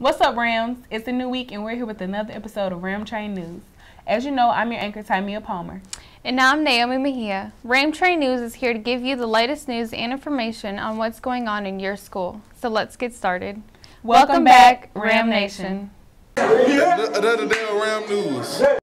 What's up, Rams? It's a new week, and we're here with another episode of Ram Train News. As you know, I'm your anchor, Timea Palmer. And now I'm Naomi Mejia. Ram Train News is here to give you the latest news and information on what's going on in your school. So let's get started. Welcome, Welcome back, Ram Nation. Another day of Ram News.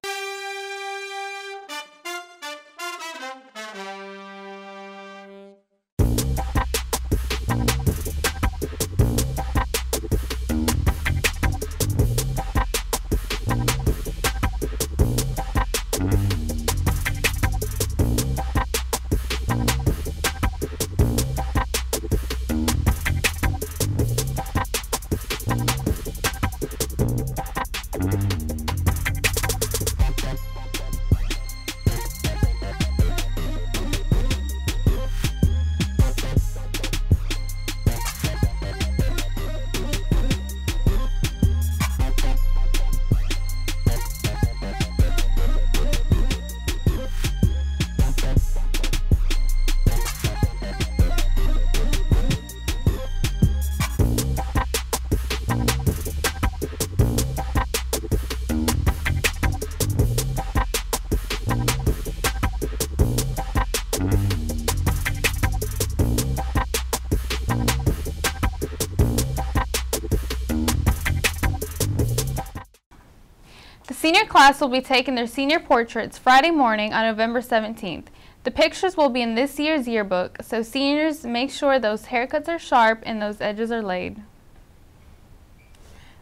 Senior class will be taking their senior portraits Friday morning on November 17th. The pictures will be in this year's yearbook, so seniors make sure those haircuts are sharp and those edges are laid.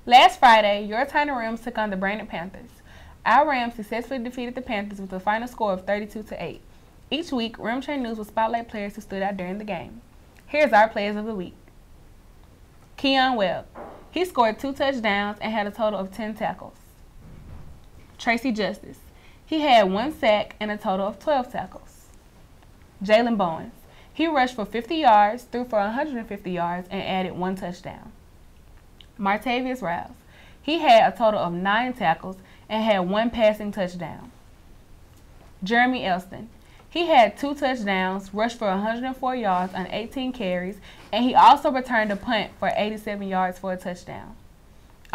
Last Friday, your Tyner Rams took on the Brainerd Panthers. Our Rams successfully defeated the Panthers with a final score of 32 to 8. Each week, Ram Train News will spotlight players who stood out during the game. Here's our players of the week. Keon Webb. He scored two touchdowns and had a total of 10 tackles. Tracy Justice. He had one sack and a total of 12 tackles. Jalen Bowens. He rushed for 50 yards, threw for 150 yards, and added one touchdown. Martavius Rouse. He had a total of nine tackles and had one passing touchdown. Jeremy Elston. He had two touchdowns, rushed for 104 yards on 18 carries, and he also returned a punt for 87 yards for a touchdown.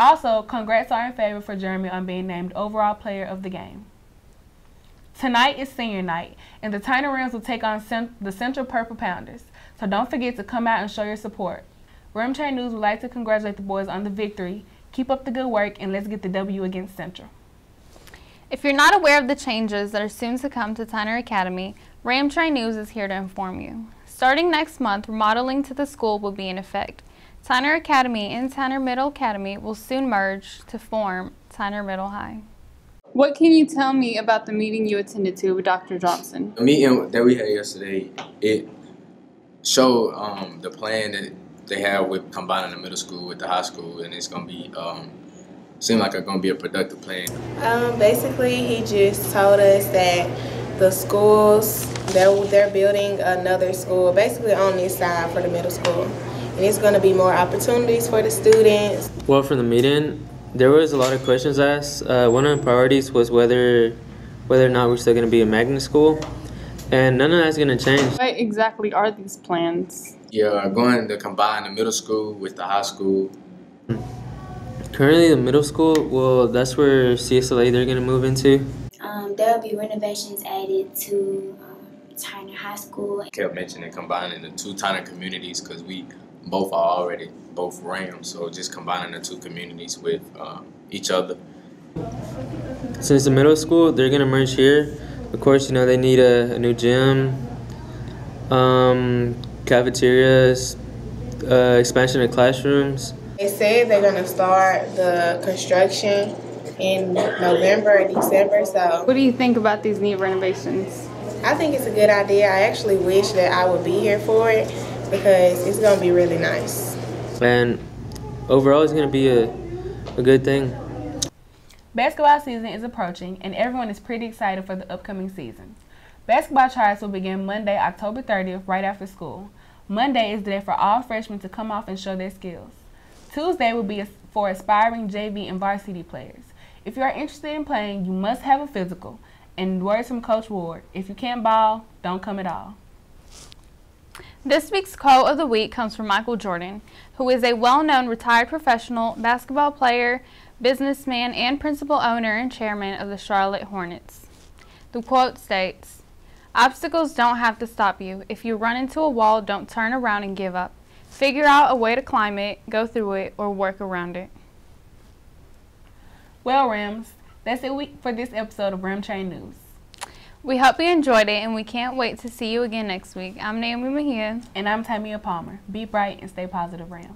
Also, congrats are in favor for Jeremy on being named overall player of the game. Tonight is senior night, and the Tyner Rams will take on cent the Central Purple Pounders. So don't forget to come out and show your support. Ram Train News would like to congratulate the boys on the victory. Keep up the good work, and let's get the W against Central. If you're not aware of the changes that are soon to come to Tyner Academy, Ram Train News is here to inform you. Starting next month, remodeling to the school will be in effect. Tyner Academy and Tyner Middle Academy will soon merge to form Tyner Middle High. What can you tell me about the meeting you attended to with Dr. Johnson? The meeting that we had yesterday, it showed um, the plan that they have with combining the middle school with the high school, and it's going to be um, seem like it's going to be a productive plan. Um, basically, he just told us that the schools they're, they're building another school, basically on this side for the middle school and it's going to be more opportunities for the students. Well, from the meeting, there was a lot of questions asked. Uh, one of the priorities was whether whether or not we're still going to be a magnet school, and none of that's going to change. What exactly are these plans? Yeah, going to combine the middle school with the high school. Currently, the middle school, well, that's where CSLA they're going to move into. Um, there will be renovations added to um, Tyner High School. I Kept mentioning combining the two Tyner communities because we both are already both Rams, so just combining the two communities with uh, each other. Since the middle school, they're gonna merge here. Of course, you know they need a, a new gym, um, cafeterias, uh, expansion of classrooms. They said they're gonna start the construction in November or December. So, what do you think about these new renovations? I think it's a good idea. I actually wish that I would be here for it because it's going to be really nice. And overall, it's going to be a, a good thing. Basketball season is approaching, and everyone is pretty excited for the upcoming season. Basketball tryouts will begin Monday, October 30th, right after school. Monday is the day for all freshmen to come off and show their skills. Tuesday will be for aspiring JV and varsity players. If you are interested in playing, you must have a physical. And words from Coach Ward, if you can't ball, don't come at all. This week's quote of the week comes from Michael Jordan, who is a well known retired professional basketball player, businessman, and principal owner and chairman of the Charlotte Hornets. The quote states Obstacles don't have to stop you. If you run into a wall, don't turn around and give up. Figure out a way to climb it, go through it, or work around it. Well, Rams, that's it for this episode of Ram Train News. We hope you enjoyed it, and we can't wait to see you again next week. I'm Naomi Mejia. And I'm Tamia Palmer. Be bright and stay positive, Rams.